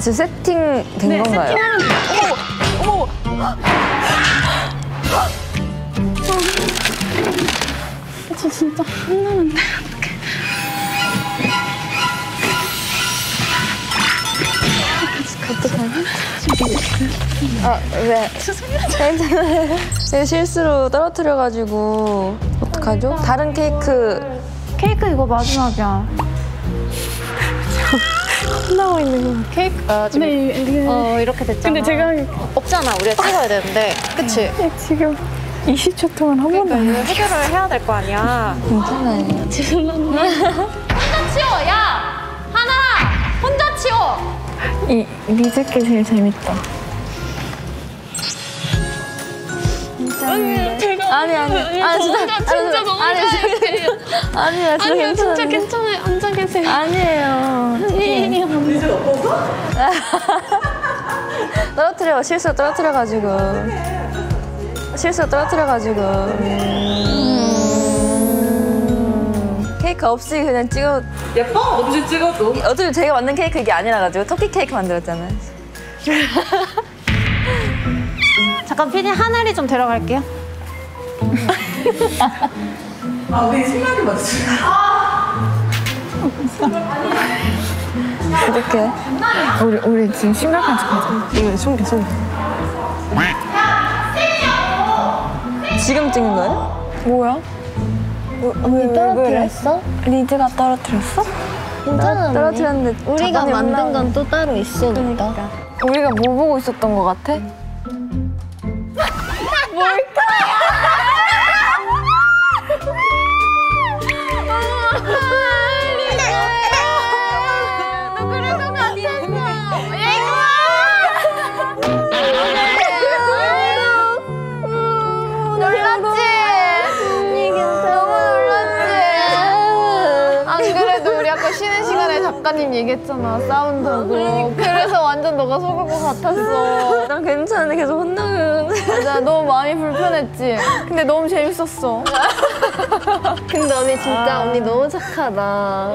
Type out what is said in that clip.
지금 세팅 된 네, 건가요? 세팅하면 돼요. 어머, 어머. 저 진짜 혼나는데 어떡해. 아, 왜? 괜찮아요. 제가 실수로 떨어뜨려가지고 어떡하죠? 다른 케이크 케이크 이거 마지막이야. 혼나고 있는 거. 케이크가 지금 네, 이게 어 이렇게 됐잖아. 근데 제가 없잖아. 우리가 찍어야 되는데, 그치? 지금 20초 동안 한 번도 그러니까 이거 해결을 해야 될 거 아니야. 괜찮아요. 혼자 치워, 야! 하나! 혼자 치워! 이 리즈게 제일 재밌다. 아니, 제가 아니, 아니. 아, 진짜. 진짜 너무 아니, 잘해요. 아니 요, 진짜 괜찮은데. 괜찮아요. 앉아 계세요. 아니에요. 떨어뜨려, 실수로 떨어뜨려가지고. 실수로 떨어뜨려가지고. 음. 케이크 없이 그냥 찍어. 예뻐? 없이 찍어도. 어차피 제가 만든 케이크 이게 아니라가지고 터키 케이크 만들었잖아요. 잠깐 피디 하늘이 좀 데려갈게요. 아, 우리 생각이 맞지? 이렇게. 우리 우리 지금 심각한 척 하자. 이거 숨겨, 숨겨. 지금 찍은 거예요? 뭐야? 언니 떨어뜨렸어? 리즈가 떨어뜨렸어? 괜찮아. 떨어뜨렸는데 우리가 만든. 건 또 따로 있으니까. 우리가 뭐 보고 있었던 것 같아? 아까 쉬는 시간에 작가님 얘기했잖아. 싸운다고. 그래서 완전 너가 속을 것 같았어. 난 괜찮은데 계속 혼나면 맞아, 너무 마음이 불편했지. 근데 너무 재밌었어. 근데 언니 진짜 언니 너무 착하다.